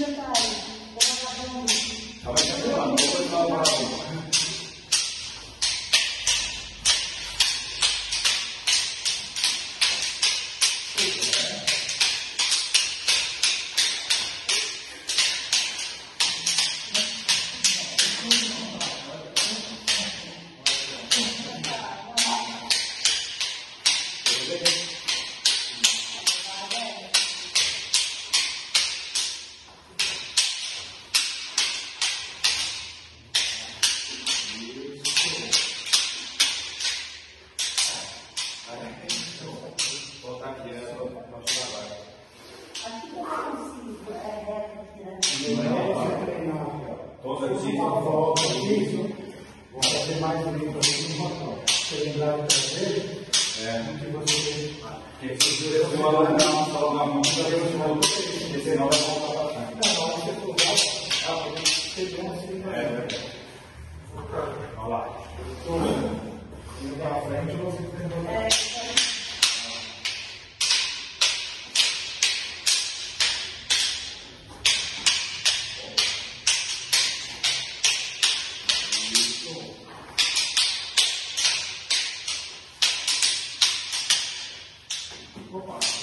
Tá vai Todos aqui. volta isso, vou fazer mais bonito aqui no botão. Você lembrar outra vez, É. que você se você se alongar muito, aí você volta. Esse não vai pra frente. não, você for lá, você tem um assim, É. Olha lá. indo pra frente, você tem que Opa.